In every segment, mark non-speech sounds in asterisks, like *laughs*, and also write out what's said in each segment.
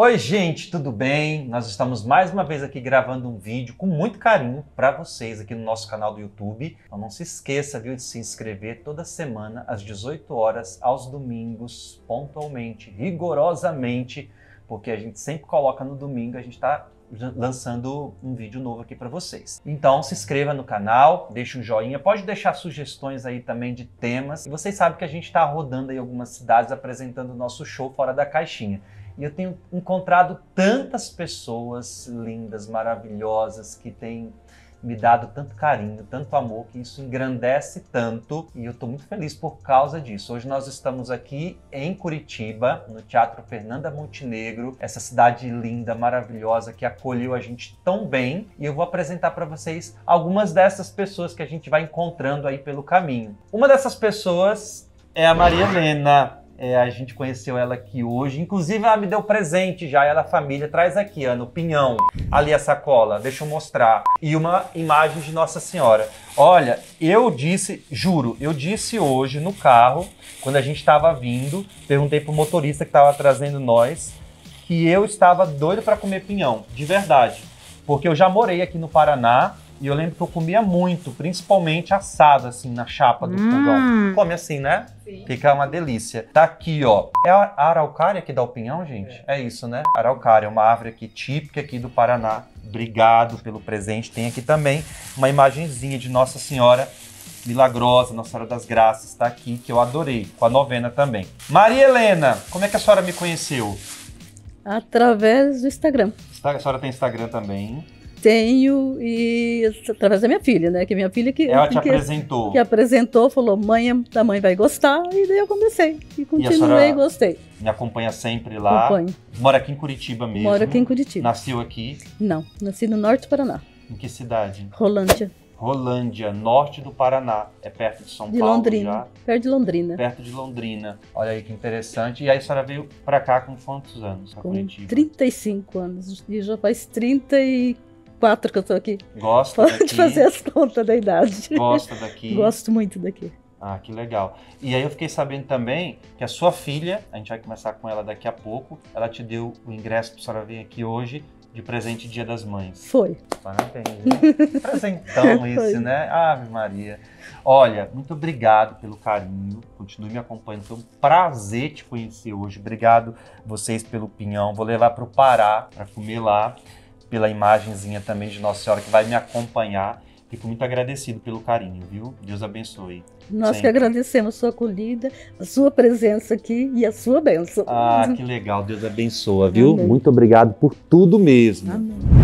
Oi, gente, tudo bem? Nós estamos mais uma vez aqui gravando um vídeo com muito carinho para vocês aqui no nosso canal do YouTube. Então não se esqueça, viu, de se inscrever toda semana às 18 horas, aos domingos, pontualmente, rigorosamente, porque a gente sempre coloca no domingo, a gente está lançando um vídeo novo aqui para vocês. Então se inscreva no canal, deixe um joinha, pode deixar sugestões aí também de temas. E vocês sabem que a gente está rodando aí algumas cidades apresentando o nosso show fora da caixinha. E eu tenho encontrado tantas pessoas lindas, maravilhosas, que têm me dado tanto carinho, tanto amor, que isso engrandece tanto e eu estou muito feliz por causa disso. Hoje nós estamos aqui em Curitiba, no Teatro Fernanda Montenegro, essa cidade linda, maravilhosa que acolheu a gente tão bem e eu vou apresentar para vocês algumas dessas pessoas que a gente vai encontrando aí pelo caminho. Uma dessas pessoas é a Maria Helena. É, a gente conheceu ela aqui hoje. Inclusive, ela me deu presente já. Ela, família, traz aqui, Ana, o pinhão. Ali a sacola, deixa eu mostrar. E uma imagem de Nossa Senhora. Olha, eu disse, juro, eu disse hoje no carro, quando a gente estava vindo, perguntei pro motorista que estava trazendo nós, que eu estava doido para comer pinhão, de verdade. Porque eu já morei aqui no Paraná e eu lembro que eu comia muito, principalmente assado, assim, na chapa do hum. fogão. Come assim, né? Sim. Fica uma delícia. Tá aqui, ó. É a araucária que dá o pinhão, gente? É, é isso, né? Araucária, é uma árvore aqui típica aqui do Paraná. Obrigado pelo presente. Tem aqui também uma imagenzinha de Nossa Senhora milagrosa, Nossa Senhora das Graças, tá aqui, que eu adorei, com a novena também. Maria Helena, como é que a senhora me conheceu? Através do Instagram. A senhora tem Instagram também? Tenho, e através da minha filha, né? Que minha filha que. Ela te que, apresentou. Que apresentou, falou: mãe, a mãe vai gostar, e daí eu comecei. E continuei e gostei. Me acompanha sempre lá. Acompanho. Mora aqui em Curitiba mesmo. Mora aqui em Curitiba. Nasceu aqui? Não, nasci no norte do Paraná. Em que cidade? Rolândia. Rolândia, norte do Paraná. É perto de São de Paulo Londrina. já? Perto de Londrina. Perto de Londrina. Olha aí que interessante. E aí a senhora veio pra cá com quantos anos? Com Curitiba? 35 anos. E já faz 34 quatro que eu tô aqui. Gosta Pode daqui? fazer as contas da idade. Gosta daqui? Gosto muito daqui. Ah, que legal. E aí eu fiquei sabendo também que a sua filha, a gente vai começar com ela daqui a pouco, ela te deu o ingresso para a senhora vir aqui hoje de presente Dia das Mães. Foi. Parabéns. *laughs* Presentão esse, né? Ave Maria. Olha, muito obrigado pelo carinho. Continue me acompanhando. Foi um prazer te conhecer hoje. Obrigado vocês pelo pinhão. Vou levar para o Pará para comer lá pela imagenzinha também de Nossa Senhora que vai me acompanhar. Fico muito agradecido pelo carinho, viu? Deus abençoe. Nós Sempre. que agradecemos a sua acolhida, a sua presença aqui e a sua bênção. Ah, que legal. Deus abençoa, viu? Amém. Muito obrigado por tudo mesmo. Amém.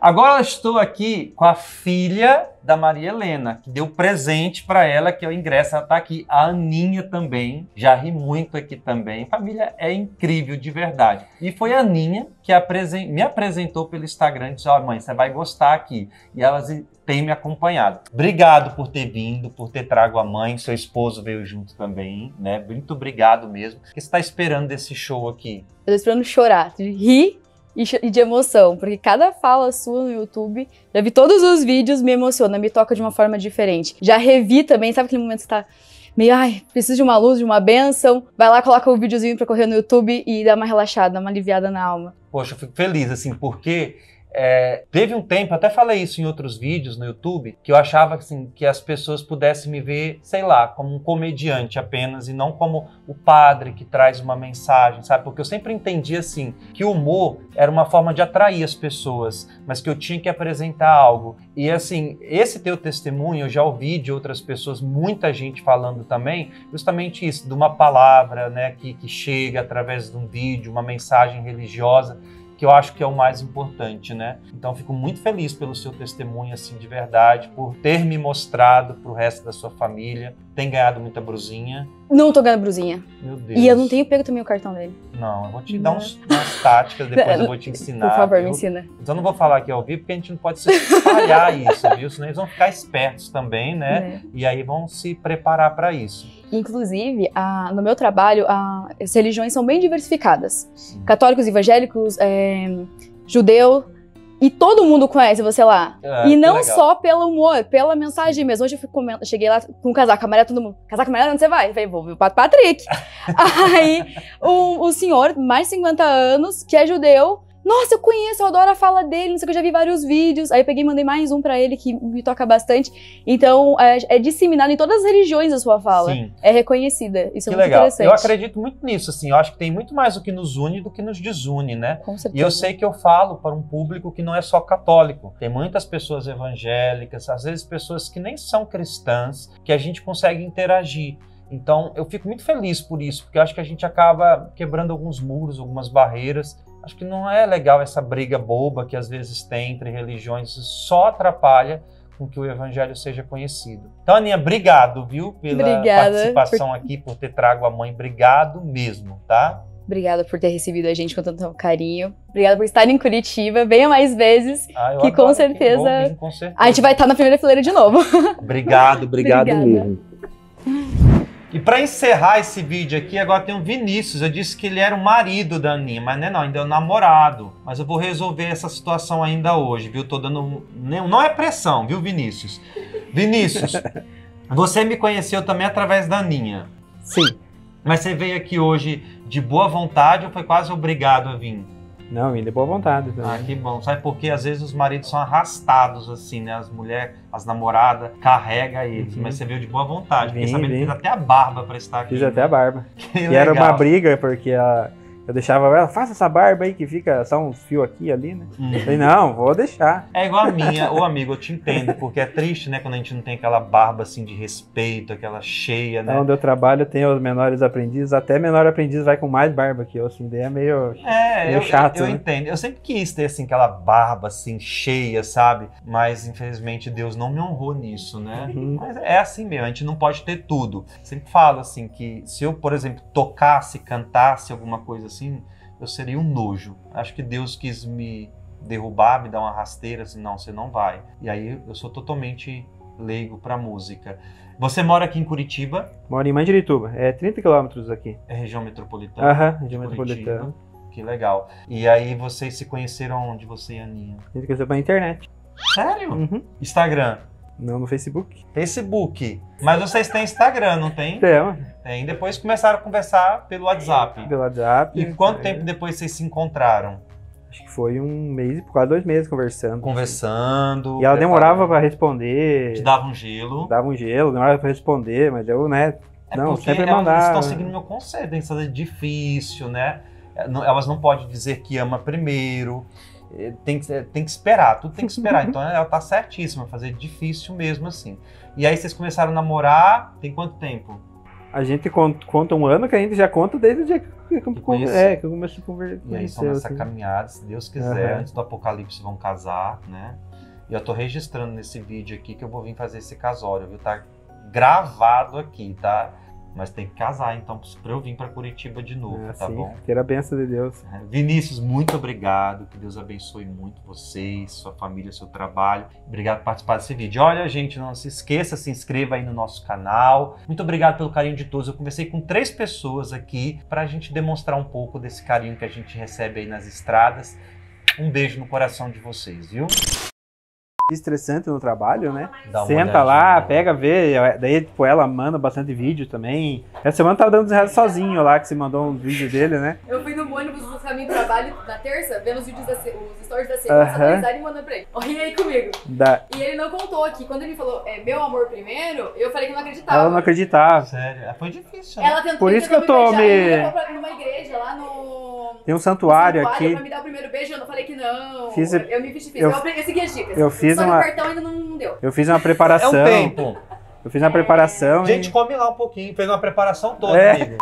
Agora estou aqui com a filha da Maria Helena, que deu presente para ela, que é o ingresso. Ela está aqui. A Aninha também. Já ri muito aqui também. Família é incrível, de verdade. E foi a Aninha que me apresentou pelo Instagram disse: Ó, oh, mãe, você vai gostar aqui. E elas têm me acompanhado. Obrigado por ter vindo, por ter trago a mãe. Seu esposo veio junto também, né? Muito obrigado mesmo. O que você está esperando desse show aqui? Eu estou esperando chorar, de rir e de emoção, porque cada fala sua no YouTube, já vi todos os vídeos, me emociona, me toca de uma forma diferente. Já revi também, sabe aquele momento que você tá meio, ai, preciso de uma luz, de uma benção, vai lá, coloca o um videozinho pra correr no YouTube e dá uma relaxada, dá uma aliviada na alma. Poxa, eu fico feliz, assim, porque é, teve um tempo, até falei isso em outros vídeos no YouTube, que eu achava assim, que as pessoas pudessem me ver, sei lá, como um comediante apenas e não como o padre que traz uma mensagem, sabe? Porque eu sempre entendi assim que o humor era uma forma de atrair as pessoas, mas que eu tinha que apresentar algo. E assim, esse teu testemunho eu já ouvi de outras pessoas, muita gente falando também, justamente isso, de uma palavra, né, que, que chega através de um vídeo, uma mensagem religiosa que eu acho que é o mais importante, né? Então fico muito feliz pelo seu testemunho assim de verdade, por ter me mostrado para o resto da sua família. Tem ganhado muita brusinha? Não tô ganhando brusinha. Meu Deus. E eu não tenho pego também o cartão dele. Não, eu vou te dar uns, umas táticas, *laughs* depois eu vou te ensinar. Por favor, viu? me ensina. Então eu não vou falar aqui ao vivo, porque a gente não pode se espalhar *laughs* isso, viu? Senão eles vão ficar espertos também, né? É. E aí vão se preparar para isso. Inclusive, a, no meu trabalho, a, as religiões são bem diversificadas. Sim. Católicos, evangélicos, é, judeu, E todo mundo conhece você lá. Ah, e não só pelo humor, pela mensagem mesmo. Hoje eu fui comen- cheguei lá com um casaco amarelo, todo mundo. Casaco amarelo, onde você vai? Eu falei, vou ver o Patrick. *laughs* Aí, o, o senhor, mais de 50 anos, que é judeu. Nossa, eu conheço, eu adoro a fala dele, não sei o que, eu já vi vários vídeos. Aí eu peguei e mandei mais um pra ele que me toca bastante. Então, é, é disseminado em todas as religiões a sua fala. Sim. É reconhecida. Isso Que é muito legal. interessante. Eu acredito muito nisso, assim. Eu acho que tem muito mais o que nos une do que nos desune, né? Com certeza. E eu sei que eu falo para um público que não é só católico. Tem muitas pessoas evangélicas, às vezes pessoas que nem são cristãs, que a gente consegue interagir. Então, eu fico muito feliz por isso, porque eu acho que a gente acaba quebrando alguns muros, algumas barreiras. Acho que não é legal essa briga boba que às vezes tem entre religiões, isso só atrapalha com que o evangelho seja conhecido. Então, Aninha, obrigado, viu, pela Obrigada participação aqui, por ter trago a mãe. Obrigado mesmo, tá? Obrigada por ter recebido a gente com tanto carinho. Obrigada por estar em Curitiba. Venha mais vezes. Ah, Que com certeza- vou vir, com certeza. A gente vai estar na primeira fileira de novo. Obrigado, *laughs* obrigado Obrigada. mesmo. E para encerrar esse vídeo aqui, agora tem o Vinícius. Eu disse que ele era o marido da Aninha, mas não é não, ainda é o namorado. Mas eu vou resolver essa situação ainda hoje, viu? Tô dando. Não não é pressão, viu, Vinícius? Vinícius, *laughs* você me conheceu também através da Aninha. Sim. Mas você veio aqui hoje de boa vontade ou foi quase obrigado a vir? Não, vim de boa vontade Ah, também. que bom. Sabe por quê? Às vezes os maridos são arrastados, assim, né? As mulheres, as namoradas, carrega eles. Uhum. Mas você veio de boa vontade. Vim, sabendo que vim. fez até a barba pra estar aqui. Fiz até a barba. Que E era uma legal. briga, porque a- eu deixava ela, faça essa barba aí que fica só uns fios aqui e ali, né? Hum. Falei, não, vou deixar. É igual a minha. Ô, amigo, eu te entendo. Porque é triste, né? Quando a gente não tem aquela barba, assim, de respeito, aquela cheia, né? Onde eu trabalho tem os menores aprendizes, até menor aprendiz vai com mais barba que eu, assim, daí é meio... É, Meio eu, chato, eu, eu né? entendo. Eu sempre quis ter, assim, aquela barba, assim, cheia, sabe? Mas, infelizmente, Deus não me honrou nisso, né? Uhum. Mas é assim mesmo, a gente não pode ter tudo. Sempre falo, assim, que se eu, por exemplo, tocasse, cantasse alguma coisa assim, eu seria um nojo. Acho que Deus quis me derrubar, me dar uma rasteira, assim, não, você não vai. E aí eu sou totalmente leigo pra música. Você mora aqui em Curitiba, Moro em Mandirituba, é 30 quilômetros aqui. é região metropolitana. Aham, região metropolitana. Que legal. E aí vocês se conheceram onde você e a Aninha? A gente conheceu pela internet. Sério? Uhum. Instagram. Não no Facebook. Facebook. Mas vocês têm Instagram, não tem? Então, Tem. Depois começaram a conversar pelo WhatsApp. pelo WhatsApp. E quanto é, tempo depois vocês se encontraram? Acho que foi um mês, quase dois meses conversando. Conversando. E ela demorava preparando. responder. Te dava um gelo. Dava um gelo, demorava pra responder, mas eu, né, É Não, sempre elas mandava. estão seguindo meu conselho, tem que fazer difícil, né? É, Elas não podem dizer que ama primeiro. É, Tem que, tem que esperar, tudo tem que esperar. *laughs* Então ela tá certíssima, fazer difícil mesmo assim. E aí vocês começaram a namorar, tem quanto tempo? A gente con- conta um ano que a gente já conta desde o dia que, eu- Que é, que eu comecei a conversar. E aí estão nessa assim. caminhada, se Deus quiser, Aham. antes do apocalipse vão casar, né? E eu tô registrando nesse vídeo aqui que eu vou vir fazer esse casório, viu? Tá gravado aqui, tá? Mas tem que casar, então, pra eu vir pra Curitiba de novo, É, tá bom? Ter a benção de Deus. Vinícius, muito obrigado. Que Deus abençoe muito vocês, sua família, seu trabalho. Obrigado por participar desse vídeo. Olha, gente, não se esqueça, se inscreva aí no nosso canal. Muito obrigado pelo carinho de todos. Eu conversei com três pessoas aqui para a gente demonstrar um pouco desse carinho que a gente recebe aí nas estradas. Um beijo no coração de vocês, viu? Estressante no trabalho, né? Dá Senta lá, olhadinha. pega, vê. Daí, tipo, ela manda bastante vídeo também. Essa semana tava dando risada sozinho lá, que você mandou um vídeo dele, né? Eu fui no ônibus no caminho do trabalho na terça, vendo os vídeos da os stories da segunda, Aham. atualizar e mandando pra ele. Ri aí comigo. Da... E ele não contou aqui. Quando ele falou, é meu amor primeiro, eu falei que não acreditava. Ela não acreditava. Sério, é, foi difícil, né? Ela tentou, Por isso que eu tô me beijar, me- ele pra numa igreja lá no. Tem um santuário Pra aqui. me dar o primeiro beijo, eu não falei que não. Fiz- eu, me fiz difícil. eu- Eu, segui as dicas. eu fiz que uma- o cartão ainda não deu. Eu fiz uma *laughs* É preparação. um tempo. Eu fiz uma preparação Gente, e come lá um pouquinho. Fez uma preparação toda, É. amigo.